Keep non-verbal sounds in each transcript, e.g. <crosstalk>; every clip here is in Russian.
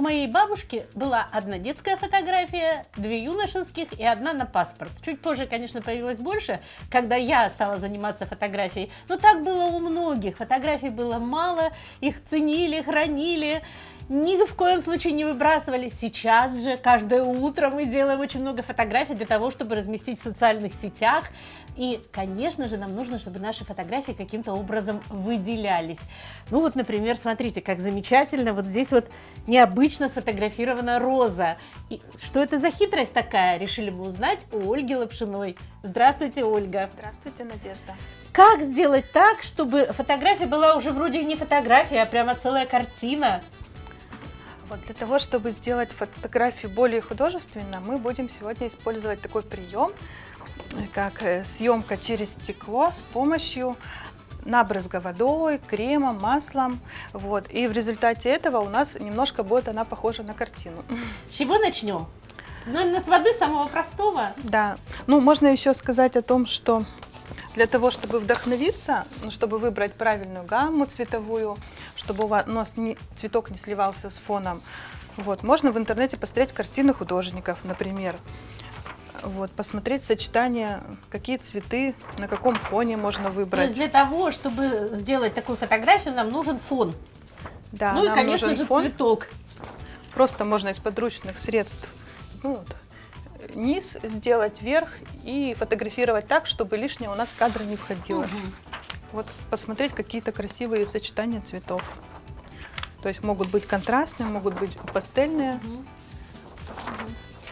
У моей бабушки была одна детская фотография, две юношеских и одна на паспорт. Чуть позже, конечно, появилось больше, когда я стала заниматься фотографией. Но так было у многих. Фотографий было мало, их ценили, хранили ни в коем случае не выбрасывали. Сейчас же каждое утро мы делаем очень много фотографий для того, чтобы разместить в социальных сетях. И, конечно же, нам нужно, чтобы наши фотографии каким-то образом выделялись. Ну вот, например, смотрите, как замечательно. Вот здесь вот необычно сфотографирована роза. И что это за хитрость такая, решили мы узнать у Ольги Лапшиной. Здравствуйте, Ольга. Здравствуйте, Надежда. Как сделать так, чтобы фотография была уже вроде не фотография, а прямо целая картина? Вот для того, чтобы сделать фотографию более художественно, мы будем сегодня использовать такой прием, как э, съемка через стекло с помощью набрызга водой, кремом, маслом. Вот. И в результате этого у нас немножко будет она похожа на картину. С чего начнем? Ну, с воды самого простого. Да. Ну, можно еще сказать о том, что для того, чтобы вдохновиться, ну, чтобы выбрать правильную гамму цветовую, чтобы у вас не, цветок не сливался с фоном, вот, можно в интернете посмотреть картины художников, например. Вот, посмотреть сочетание, какие цветы, на каком фоне можно выбрать. То есть для того, чтобы сделать такую фотографию, нам нужен фон. Да, ну и, конечно же, фон. цветок. Просто можно из подручных средств ну, вот, низ сделать вверх и фотографировать так, чтобы лишнее у нас кадр не входило. Угу. Вот посмотреть какие-то красивые сочетания цветов. То есть могут быть контрастные, могут быть пастельные. Угу.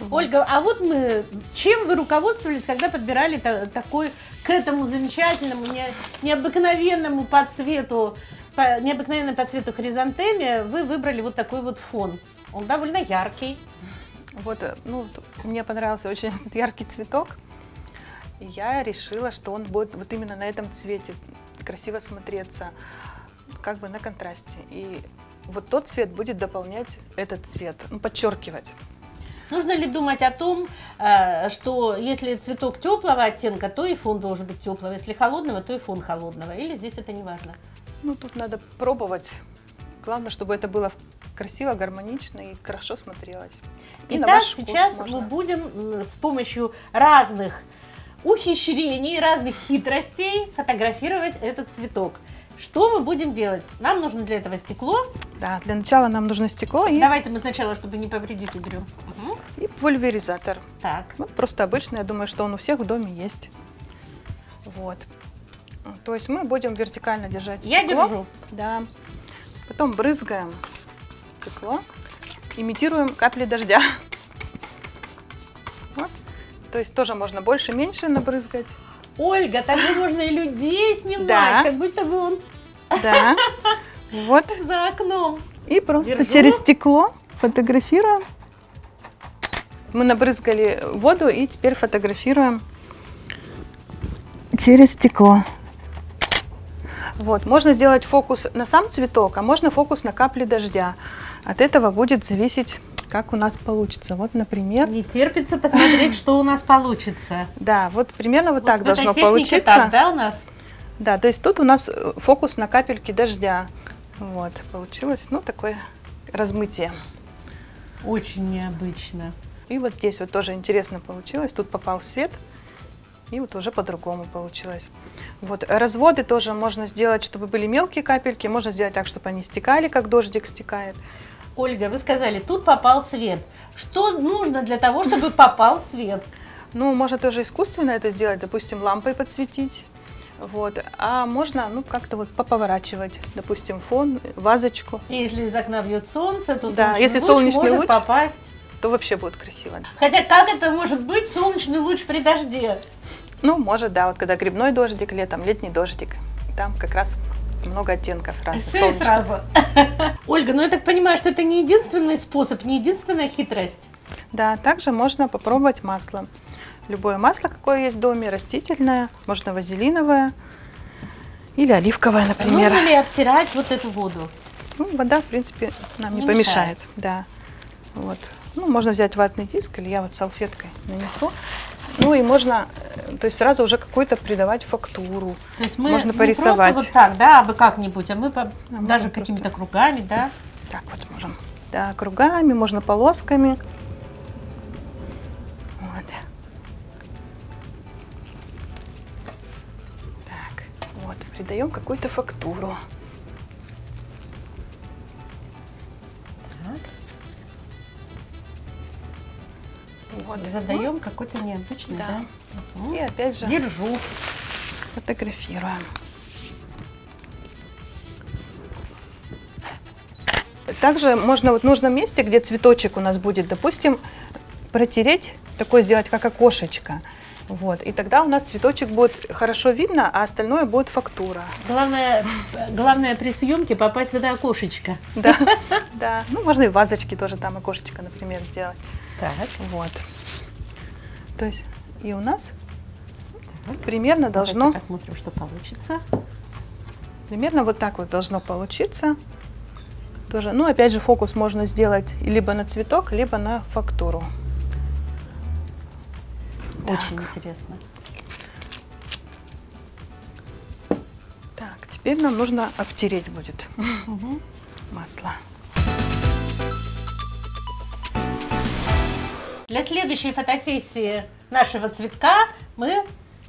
Угу. Ольга, а вот мы, чем вы руководствовались, когда подбирали та, такой к этому замечательному, не, необыкновенному по цвету, по, необыкновенному по цвету хризантеме, вы выбрали вот такой вот фон? Он довольно яркий. Вот, э, ну, мне понравился очень <laughs> яркий цветок. И я решила, что он будет вот именно на этом цвете красиво смотреться, как бы на контрасте. И вот тот цвет будет дополнять этот цвет, ну, подчеркивать. Нужно ли думать о том, э, что если цветок теплого оттенка, то и фон должен быть теплого, если холодного, то и фон холодного, или здесь это не важно? Ну, тут надо пробовать. Главное, чтобы это было красиво, гармонично и хорошо смотрелось. И Итак, сейчас можно. мы будем с помощью разных ухищрений, разных хитростей фотографировать этот цветок. Что мы будем делать? Нам нужно для этого стекло. Да, для начала нам нужно стекло. И... Давайте мы сначала, чтобы не повредить, уберем. Угу. И пульверизатор. Так. Ну, просто обычный, я думаю, что он у всех в доме есть. Вот. То есть мы будем вертикально держать стекло. Я держу. Да. Потом брызгаем стекло. Имитируем капли дождя. Вот. То есть тоже можно больше-меньше набрызгать. Ольга, тогда можно и людей снимать, да. как будто бы он да. вот. за окном. И просто Держу. через стекло фотографируем. Мы набрызгали воду и теперь фотографируем через стекло. Вот, можно сделать фокус на сам цветок, а можно фокус на капли дождя. От этого будет зависеть, как у нас получится. Вот, например... Не терпится посмотреть, что у нас получится. Да, вот примерно вот, вот так должно получиться. Так, да, у нас? Да, то есть тут у нас э, фокус на капельки дождя. Вот, получилось, ну, такое размытие. Очень необычно. И вот здесь вот тоже интересно получилось. Тут попал свет, и вот уже по-другому получилось. Вот разводы тоже можно сделать, чтобы были мелкие капельки. Можно сделать так, чтобы они стекали, как дождик стекает. Ольга, вы сказали, тут попал свет. Что нужно для того, чтобы <laughs> попал свет? Ну, можно тоже искусственно это сделать, допустим, лампой подсветить. Вот. А можно, ну, как-то вот поповорачивать, допустим, фон, вазочку. И если из окна бьет солнце, то да, если луч солнечный может луч, попасть. То вообще будет красиво. Хотя как это может быть солнечный луч при дожде? Ну, может, да, вот когда грибной дождик летом, летний дождик, там как раз много оттенков разных. Все и сразу. <laughs> Ольга, ну я так понимаю, что это не единственный способ, не единственная хитрость. Да, также можно попробовать масло. Любое масло, какое есть в доме, растительное, можно вазелиновое или оливковое, например. Нужно ли обтирать вот эту воду? Ну, вода, в принципе, нам не, не помешает. Мешает. Да. Вот. Ну, можно взять ватный диск, или я вот салфеткой нанесу. Ну и можно, э, то есть сразу уже какую-то придавать фактуру. То есть мы можно порисовать. не просто вот так, да, а бы как-нибудь, а мы по, а даже какими-то кругами, да? Так вот можем Да, кругами, можно полосками. Вот. Так, вот, придаем какую-то фактуру. Вот. Задаем какой-то необычный, Да. да? И опять же Держу. фотографируем. Также можно вот в нужном месте, где цветочек у нас будет, допустим, протереть, такое сделать, как окошечко. Вот. И тогда у нас цветочек будет хорошо видно, а остальное будет фактура. Главное, главное при съемке попасть в это окошечко. Да, <laughs> да. Ну, можно и вазочки тоже там окошечко, например, сделать. Так. Вот. То есть и у нас примерно должно, Давайте посмотрим, что получится. примерно вот так вот должно получиться. Тоже, ну, опять же, фокус можно сделать либо на цветок, либо на фактуру. Очень Так. интересно. Так, теперь нам нужно обтереть будет Мгм. масло. Для следующей фотосессии нашего цветка мы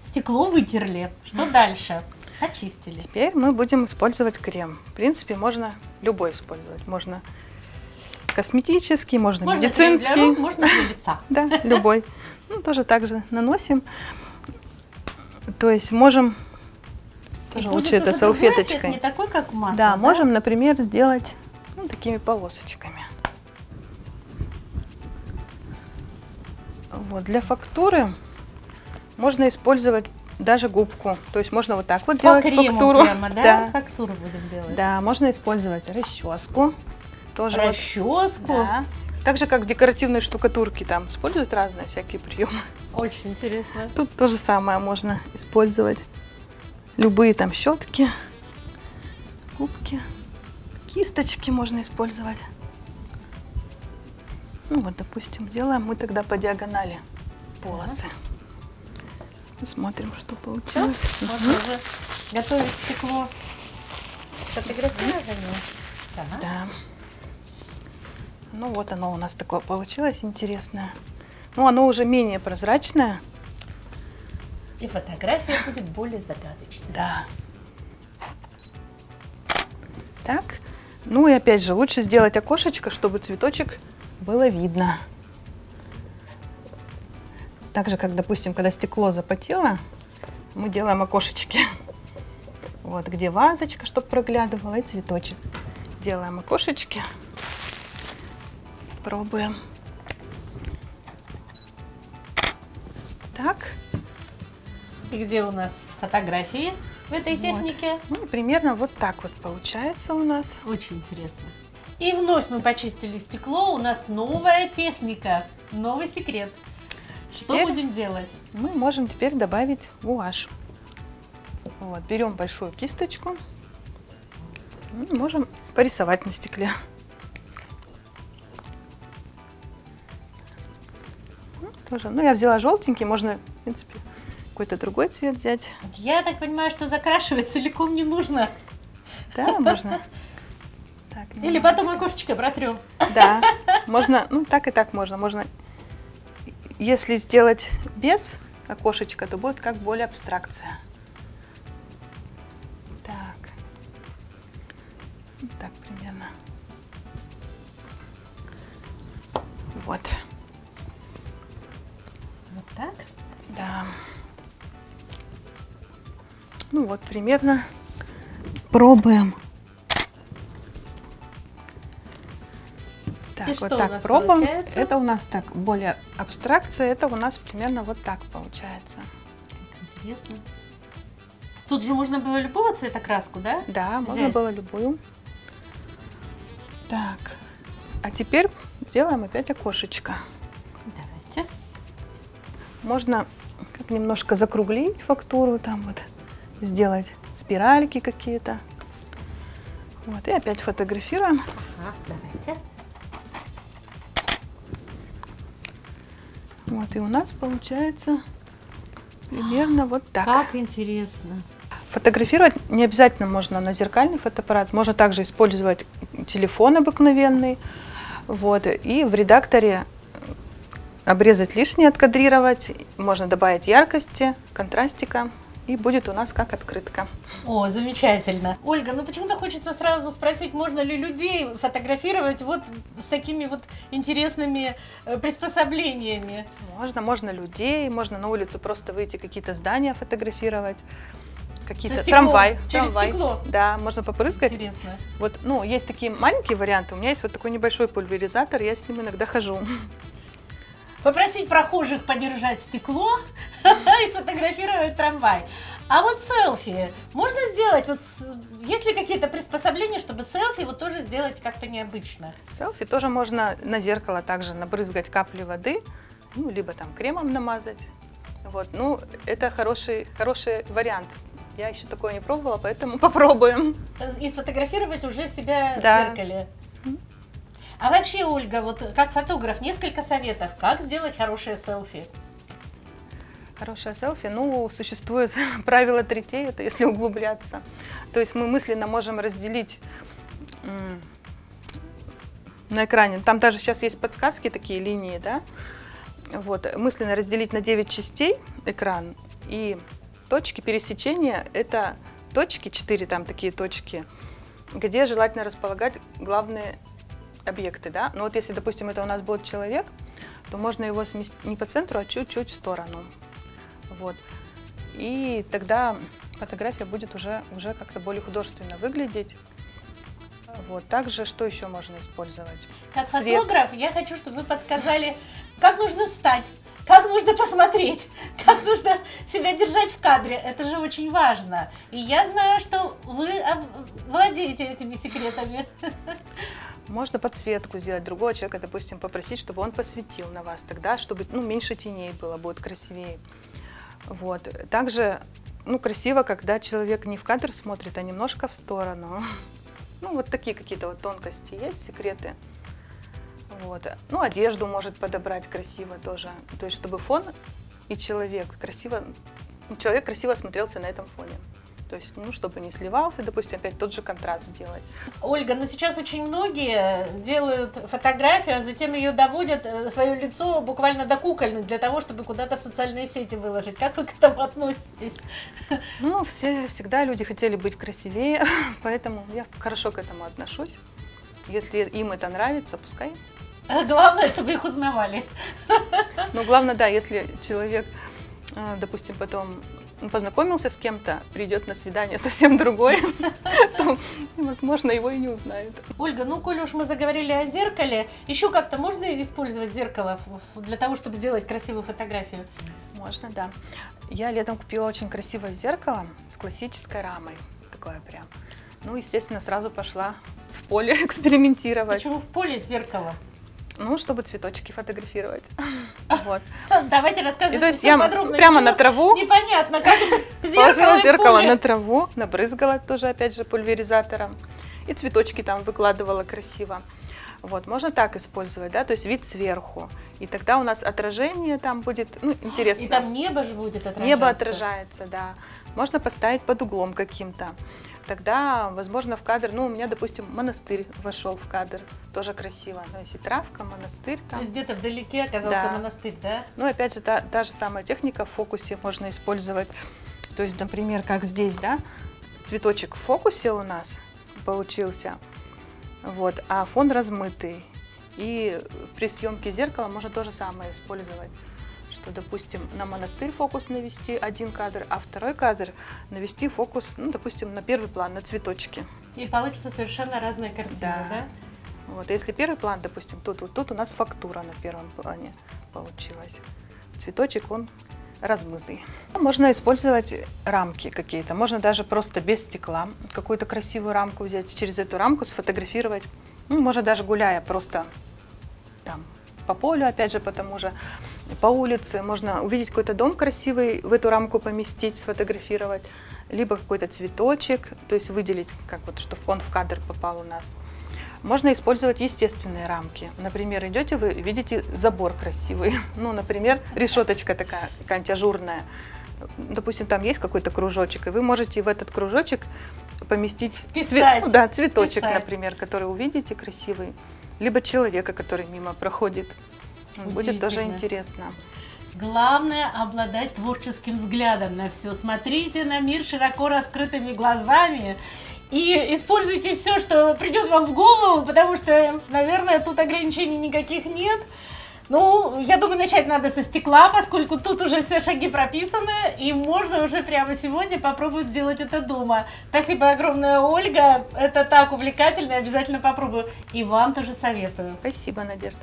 стекло вытерли. Что <gasps> дальше? Очистили. Теперь мы будем использовать крем. В принципе, можно любой использовать. Можно косметический, можно, Можно крем для медицинский. рук, можно для лица. <laughs> Да, любой. Ну, тоже так же наносим. То есть можем тоже будет лучше это салфеточкой. Не такой, как масло. Да, можем, например, сделать ну, такими полосочками. Вот, для фактуры можно использовать даже губку. То есть можно вот так вот По делать крему фактуру. прямо, да? <laughs> да. Фактуру будем делать. Да, можно использовать расческу. Тоже вот, Расческу. да. Так же, как в декоративной штукатурке там используют разные всякие приемы. Очень интересно. Тут то же самое можно использовать. Любые там щетки, губки, кисточки можно использовать. Ну вот, допустим, делаем мы тогда по диагонали полосы. Посмотрим, что получилось. Можно Мгм. уже готовить стекло. Фотографирование. Так. Да. Ну вот оно у нас такое получилось интересное. Ну, оно уже менее прозрачное. И фотография будет более загадочной. Да. Так. Ну и опять же, лучше сделать окошечко, чтобы цветочек было видно. Так же, как, допустим, когда стекло запотело, мы делаем окошечки. Вот, где вазочка, чтобы проглядывала, и цветочек. Делаем окошечки. Пробуем. Так. И где у нас фотографии в этой технике? Ну, примерно вот так вот получается у нас. Очень интересно. И вновь мы почистили стекло. У нас новая техника, новый секрет. Что Теперь- будем делать? мы можем теперь добавить гуашь. Вот, берем большую кисточку и можем порисовать на стекле. Тоже. Ну, я взяла желтенький, можно, в принципе, какой-то другой цвет взять. Я так понимаю, что закрашивать целиком не нужно. Да, можно. Так, Или немножечко. потом окошечко протрем. Да, можно, ну так и так можно. Можно, если сделать без окошечка, то будет как более абстракция. Ну вот примерно пробуем. Так, И вот так пробуем. получается? Это у нас так более абстракция, это у нас примерно вот так получается. Интересно. Тут же можно было любого цвета краску, да? Да, можно Взять. было любую. Так, а теперь сделаем опять окошечко. Давайте. Можно как немножко закруглить фактуру, там вот сделать спиральки какие-то. Вот, и опять фотографируем. Ага, давайте. Вот, и у нас получается примерно вот так. Как интересно. Фотографировать не обязательно можно на зеркальный фотоаппарат, можно также использовать телефон обыкновенный. Вот. И в редакторе обрезать лишнее, откадрировать. Можно добавить яркости, контрастика. И будет у нас как открытка. О, замечательно. Ольга, ну почему-то хочется сразу спросить, можно ли людей фотографировать вот с такими вот интересными э, приспособлениями? Можно, можно людей, можно на улицу просто выйти, какие-то здания фотографировать какие-то трамвай, через трамвай. стекло. Да, можно попрыскать. Интересно. Вот, ну, есть такие маленькие варианты. У меня есть вот такой небольшой пульверизатор, я с ним иногда хожу. Попросить прохожих подержать стекло <laughs> и сфотографировать трамвай. А вот селфи можно сделать? Вот есть ли какие-то приспособления, чтобы селфи вот тоже сделать как-то необычно? Селфи тоже можно на зеркало также набрызгать капли воды, ну, либо там кремом намазать. Вот, ну, это хороший, хороший вариант. Я еще такое не пробовала, поэтому <laughs> попробуем. И сфотографировать уже себя Да. в зеркале. А вообще, Ольга, вот как фотограф, несколько советов, как сделать хорошее селфи. Хорошее селфи, ну, существует <laughs> правило третей, это если углубляться. То есть мы мысленно можем разделить на экране, там даже сейчас есть подсказки, такие линии, да, вот, мысленно разделить на 9 частей экран, и точки пересечения – это точки, 4 там такие точки, где желательно располагать главные объекты, да. Но вот если, допустим, это у нас будет человек, то можно его сместить не по центру, а чуть-чуть в сторону. Вот. И тогда фотография будет уже, уже как-то более художественно выглядеть. Вот. Также что еще можно использовать? Как Свет. фотограф, я хочу, чтобы вы подсказали, как нужно встать, как нужно посмотреть, <laughs> как нужно себя держать в кадре. Это же очень важно. И я знаю, что вы владеете этими секретами. <laughs> Можно подсветку сделать другого человека, допустим, попросить, чтобы он посветил на вас тогда, чтобы ну, меньше теней было, будет красивее. Вот. Также ну, красиво, когда человек не в кадр смотрит, а немножко в сторону. <laughs> Ну, вот такие какие-то вот тонкости есть, секреты. Вот. Ну, одежду может подобрать красиво тоже. То есть, чтобы фон и человек красиво, человек красиво смотрелся на этом фоне. То есть, ну, чтобы не сливался, допустим, опять тот же контраст сделать. Ольга, ну сейчас очень многие делают фотографию, а затем ее доводят, э, свое лицо буквально до кукольных, для того, чтобы куда-то в социальные сети выложить. Как вы к этому относитесь? Ну, все, всегда люди хотели быть красивее, <laughs> поэтому я хорошо к этому отношусь. Если им это нравится, пускай. А Главное, чтобы их узнавали. Но главное, да, если человек, э, допустим, потом ну, познакомился с кем-то, придет на свидание <laughs> совсем другой, <laughs> то, возможно, его и не узнают. Ольга, ну, коли уж мы заговорили о зеркале, еще как-то можно использовать зеркало для того, чтобы сделать красивую фотографию? Можно, да. Я летом купила очень красивое зеркало с классической рамой. Такое прям. Ну, естественно, сразу пошла в поле <laughs> экспериментировать. Почему в поле с зеркалом? Ну, чтобы цветочки фотографировать. <laughs> Вот. Давайте И рассказывайте то есть я подробно. прямо на траву Непонятно, как <laughs> положила и зеркало на траву, набрызгала тоже, опять же, пульверизатором. И цветочки там выкладывала красиво. Вот, можно так использовать, да, то есть вид сверху. И тогда у нас отражение там будет, ну, <gasps> интересно. И там небо же будет отражаться. Небо отражается, да. Можно поставить под углом каким-то. Тогда, возможно, в кадр, ну, у меня, допустим, монастырь вошел в кадр, тоже красиво. То есть и травка, монастырь То там. есть где-то вдалеке оказался Да. монастырь, да? Ну, опять же, та, та же самая техника в фокусе можно использовать. То есть, например, как здесь, да, цветочек в фокусе у нас получился, вот, а фон размытый. И при съемке зеркала можно то же самое использовать. Что, допустим, на монастырь фокус навести один кадр, а второй кадр навести фокус, ну, допустим, на первый план, на цветочки. И получится совершенно разная картина, Да. да? Вот, если первый план, допустим, тут, вот тут у нас фактура на первом плане получилась. Цветочек, он размытый. Можно использовать рамки какие-то. Можно даже просто без стекла какую-то красивую рамку взять, через эту рамку сфотографировать. Ну, можно даже гуляя просто там по полю, опять же, по тому же, по улице. Можно увидеть какой-то дом красивый, в эту рамку поместить, сфотографировать. Либо какой-то цветочек, то есть выделить, как вот, чтобы он в кадр попал у нас. Можно использовать естественные рамки. Например, идете вы, видите забор красивый. <laughs> Ну, например, решеточка такая, какая-нибудь ажурная. Допустим, там есть какой-то кружочек, и вы можете в этот кружочек поместить цве- Писать. да, цветочек, Писать. например, который увидите красивый. либо человека, который мимо проходит. Будет тоже интересно. Главное обладать творческим взглядом на все. Смотрите на мир широко раскрытыми глазами и используйте все, что придет вам в голову, потому что, наверное, тут ограничений никаких нет. Ну, я думаю, начать надо со стекла, поскольку тут уже все шаги прописаны, и можно уже прямо сегодня попробовать сделать это дома. Спасибо огромное, Ольга. Это так увлекательно, обязательно попробую. И вам тоже советую. Спасибо, Надежда.